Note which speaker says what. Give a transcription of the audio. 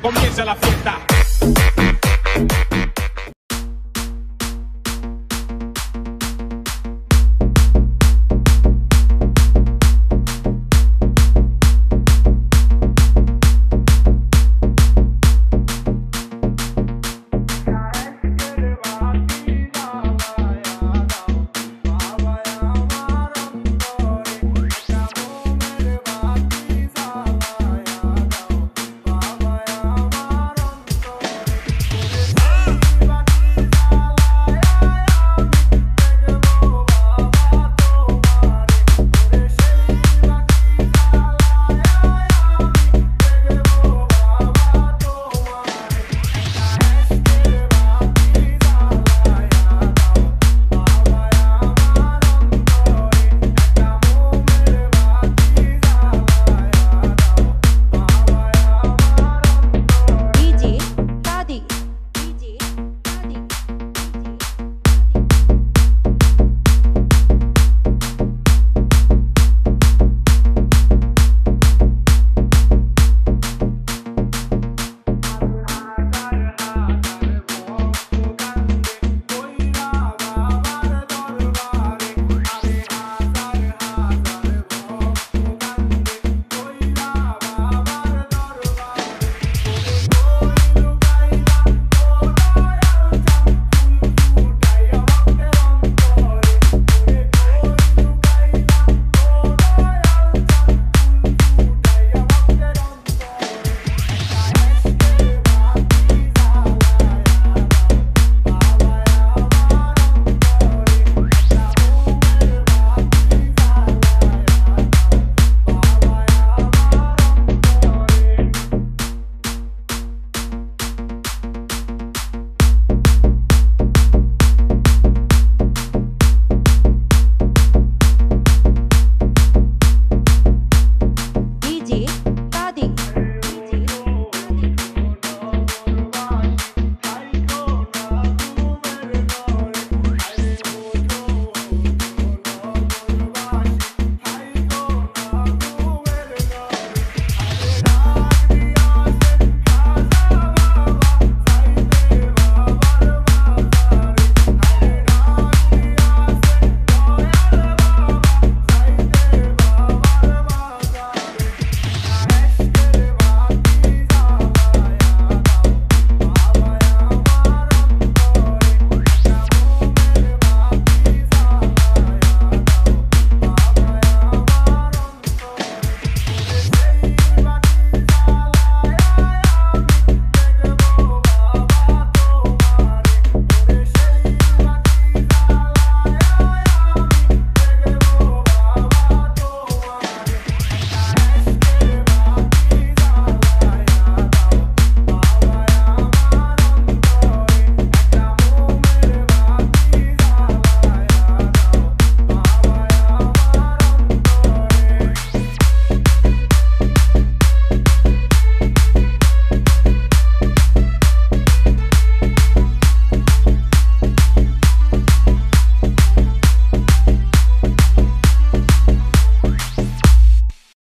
Speaker 1: Comienza la fiesta.